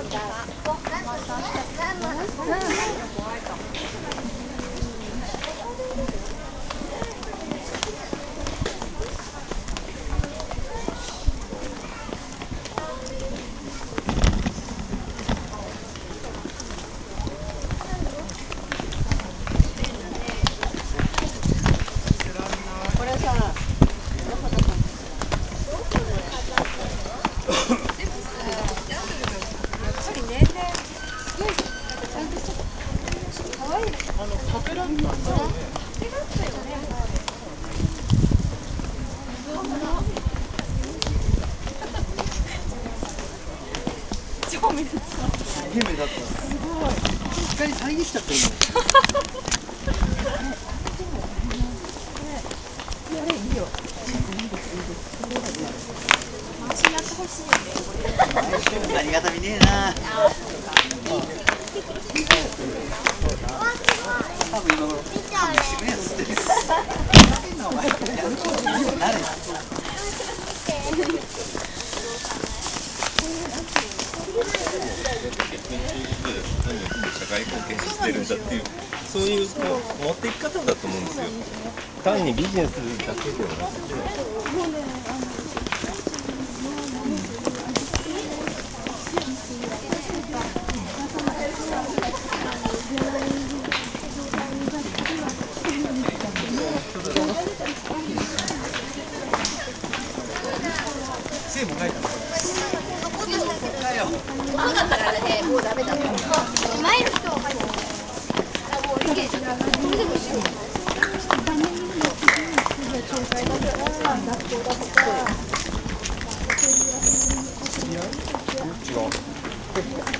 好，妈妈，妈妈。ゲームだったすごい光遮っちゃってるありがたみねえな多分今頃渋谷吸ってるお前やることにもなるよ社会貢献してるんだっていうそういうこう持っていき方だと思うんですよ。単にビジネスだけではなくて背も書いた遅かったからね、もうダメだった。前の人は入って、もういけ。これでもいいよ。違う